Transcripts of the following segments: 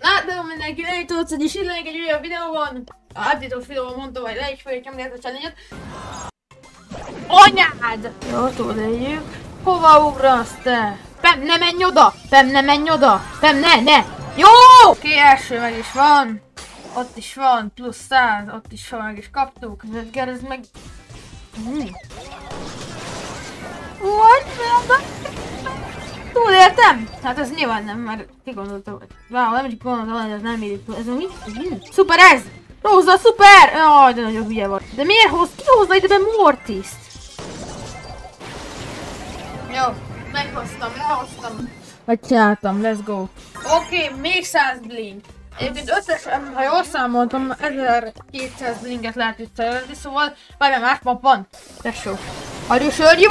Látom mindenki, ne tudsz, is ilyenek egy újabb videóban. A update videóban mondtam, hogy le is fogjuk nyomni ezt a challenge-et. Anyád! Jó, túléljük. Hova ugrasz te? Pem, ne menj oda! Pem, ne menj oda! Pem, ne, ne! Jó! Oké, első meg is van. Ott is van, plusz 100, ott is van, meg is kaptuk. Edgar, ez meg... Mi? What? Túléltem? Hát ez nyilván nem, mert kigondoltam, hogy... Wow, nem csak gondoltam, hogy ez nem érik túl. Ez mi? Ez mi? Szuper ez! Róza, szuper! Jaj, de nagyon hülye vagy. De miért hoz? Ki hozza ide be Mortis-t? Jó, meghoztam, lehoztam. Megcsináltam, let's go. Oké, okay, még 100 blink. Egyébként összesen, ha jól számoltam, 1200 blinket lehet itt szerezni, szóval várjál, más map van. Tesó. Are you sure you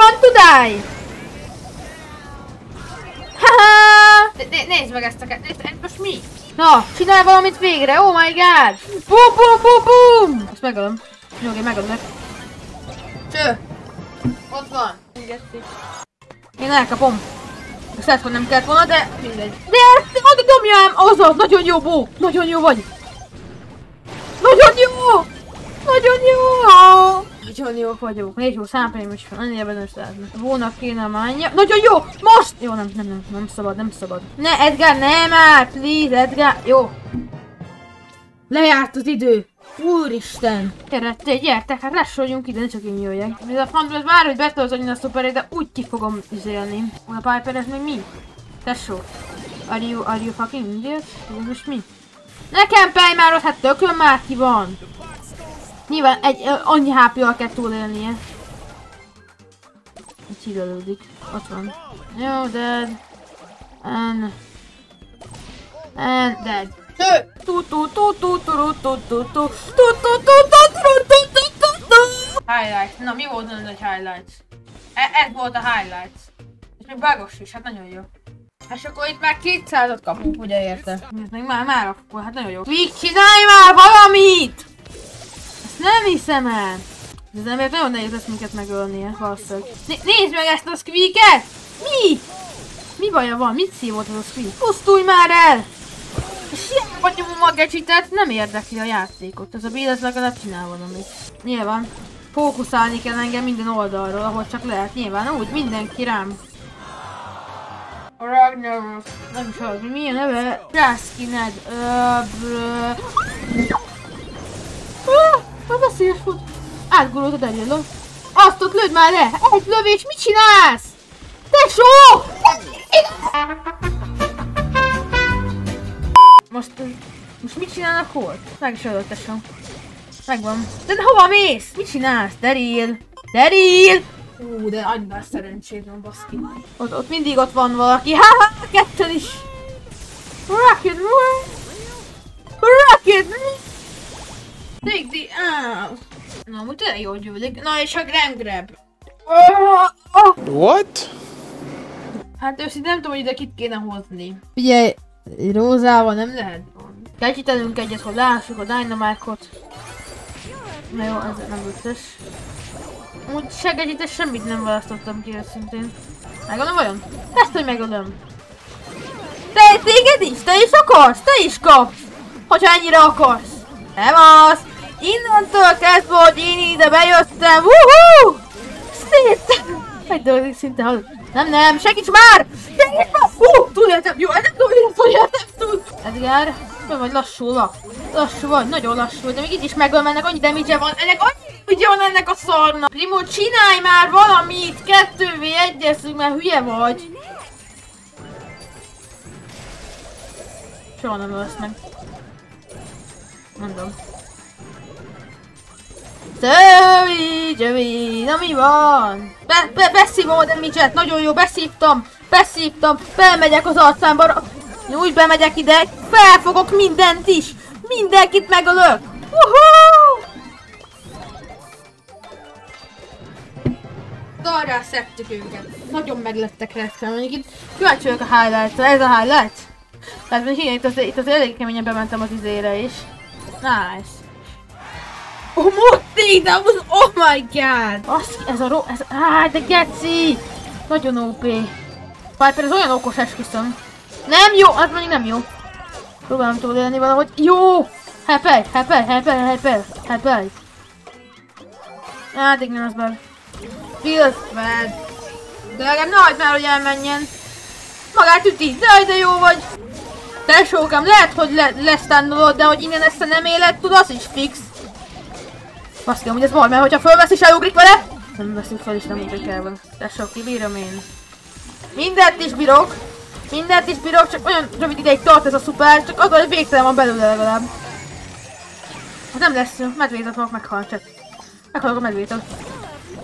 Né né nézd meg ezt a kettőt, most mi? Na, csinálj valamit végre, oh my god! Bum bum bum bum! Azt megölöm. Nyugi, megölöm meg. Cső! Ott van. Én elkapom. Ezt lehet, hogy nem kellett volna, de mindegy. De oda dobjam! Azaz, nagyon jó, Bó! Nagyon jó vagy! Nagyon jó! Jó! Nagyon jó vagyok. Négy jó számpény is van, ennél bedöns lehetne. Bónak kéne menje. Nagyon jó! Most! Jó, nem, nem, nem, nem szabad, nem szabad. Ne, Edgar, nem már! Please, Edgar! Jó. Lejárt az idő. Úristen! Gyere, gyertek, hát ressoljunk ide, ne csak én jöjjek. Ez a fan, ez vár, hogy betöltön a szuper, de úgy ki fogom izélni. A Piper, ez még mi? Tesó. Are you, are you fucking idiot? Ez most mi? Nekem pej már ott, hát tökön már ki van. Nyilván egy, annyi hp kell túlélnie. Egy hidalódik. Ott van. Jó, dead. And... And dead. Highlight. Na mi volt az egy highlight? Ez volt a highlight. És még bagos is, hát nagyon jó. Hát és akkor itt már 200-at kapunk, ugye érte? Ez még már, már akkor, hát nagyon jó. Még csinálj már valamit! Nem hiszem el. Ez nem nagyon nehéz lesz minket megölnie, valószínűleg. Nézd meg ezt a squeaket! Mi? Mi baja van? Mit szívott az a squeak? Pusztulj már el! Vagy nyomom a gecsitet, nem érdekli a játékot. Ez a Bill ez legalább csinál valamit. Nyilván. Fókuszálni kell engem minden oldalról, ahol csak lehet. Nyilván úgy mindenki rám. Ragnarok. Nem is az, mi a neve? Raskined. Öbrö... Ah, veszélyes volt. Átgurult a Danielon. Azt ott lőd már le! Egy lövés, mit csinálsz? Tesó! Most, most mit csinálnak hol? Meg is adottasam. Megvan. De hova mész? Mit csinálsz? Deril! Deril! Ú, de annyira szerencséd van, baszki. Ott, ott mindig ott van valaki. Ha, ha, ketten is. Rocket, Rocket, The out. Na, amúgy tényleg jól gyűlik. Na, és a Grand Grab. What? Hát őszintén nem tudom, hogy ide kit kéne hozni. Ugye, Rózával nem lehet. Kegyítenünk egyet, hogy lássuk a Dynamite-ot. Na jó, ez nem vicces. Úgy segítés semmit nem választottam ki őszintén. Megölöm vajon? Ezt, hogy megölöm. Te, téged is? Te is akarsz? Te is kapsz! Hogyha ennyire akarsz. Nem az! Innentől kezdve, hogy én ide bejöttem, wuhú! Szét! Egy szinte hallott. Nem, nem, segíts már! Segíts már! Hú, túléltem, jó, nem túléltem, túléltem, túl. Edgar, mi vagy lassú, lassú vagy, nagyon lassú de még itt is megöl mennek, annyi damage van, ennek annyi ugye van ennek a szarnak. Primo, csinálj már valamit, kettővé egyezünk, mert hülye vagy. Soha nem ölsz meg. Mondom. Tövi, Jövi, na mi van? Be, be, beszívom a damage nagyon jó, beszívtam, beszívtam, belmegyek az arcámba, úgy bemegyek ide, felfogok mindent is, mindenkit megölök. Uhuu! Arra szedtük őket. Nagyon meglettek rettem. Mondjuk itt vagyok a highlight. Ez a highlight? Tehát mondjuk igen, itt az, itt az elég keményen bementem az izére is. Nice. Oh, Morty, that was, oh my god! Az, ez a ro... Ez, áh, de geci! Nagyon OP. Piper, ez olyan okos esküszöm. Nem jó, az mondjuk nem jó. Próbálom túlélni valahogy. Jó! Hepej, hepej, hepej, hepej, hepej. Hát igen, az meg. Filzfed. De legalább ne hagyd már, hogy elmenjen. Magát üti, de de jó vagy. Tesókám, lehet, hogy le, lesz de hogy innen ezt nem élet tud, az is fix. Azt kell, hogy ez baj, mert hogyha fölvesz is elugrik vele. Nem veszik fel és nem ugrik el vele. Tesó, kibírom én. Mindent is bírok. Mindent is bírok, csak olyan rövid ideig tart ez a szuper, csak az, hogy végtelen van belőle legalább. Hát nem lesz, medvétet fogok meghalni, csak. Meghalok a medvétet.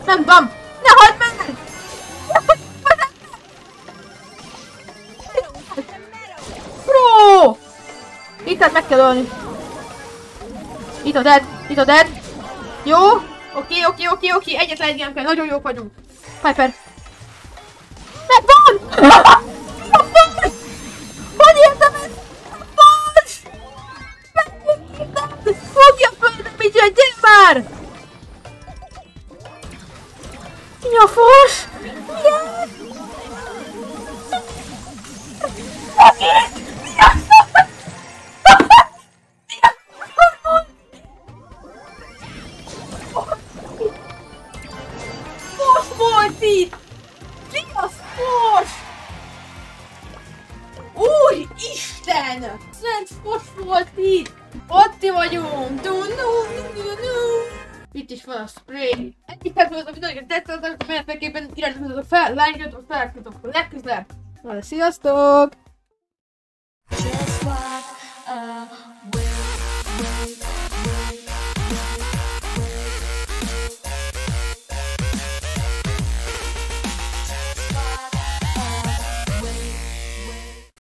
Nem van! Ne hagyd meg! Bro! Itt hát meg kell ölni. Itt a dead, itt a dead. Jó? Oké, oké, oké, oké, egyetlen egy kell, nagyon jók vagyunk. Piper. Megvan! Hogy értem ezt? Megvan! Fogja föl, de mit gyere már! Mi a fos? Itt! Mi az fos? Új, Isten! Szent fos volt itt! Ott vagyunk! Du, nu, nu, nu. Itt is van a spray. Egyik felfőzött a videókat tetszett, mert megképpen iratkozzatok fel, lájkot, fel, legközelebb. Na, sziasztok!